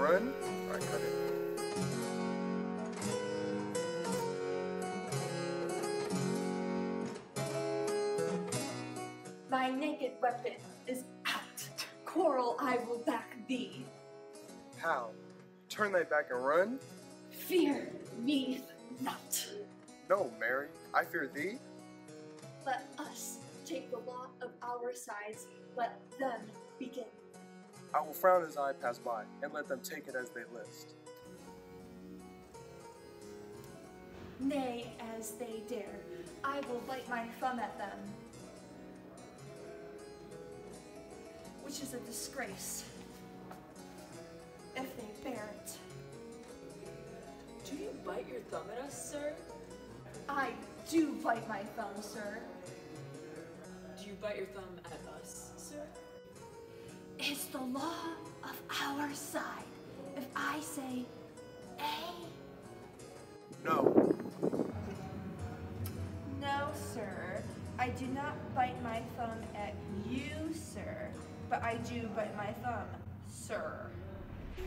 run. Alright, cut it. My naked weapon is out. Quarrel, I will back thee. How? Turn thy back and run? Fear me not. No, marry, I fear thee. Let us take the law of our sides. Let them begin. I will frown as I pass by, and let them take it as they list. Nay, as they dare, I will bite my thumb at them. Which is a disgrace. If they bear it. Do you bite your thumb at us, sir? I do bite my thumb, sir. Do you bite your thumb at us, sir? It's the law of our side. If I say A, No. no, sir. I do not bite my thumb at you, sir. But I do bite my thumb, sir. Do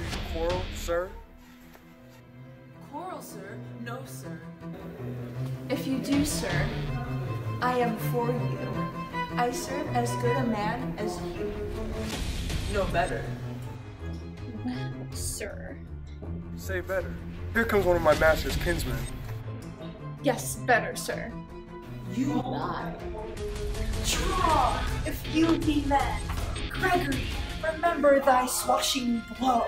you quarrel, sir? Quarrel, sir? No, sir. If you do, sir, I am for you. I serve as good a man as you. No better. Well, sir. Say better. Here comes one of my master's kinsmen. Yes, better, sir. You lie. Draw, if you be men. Gregory, remember thy swashing blow.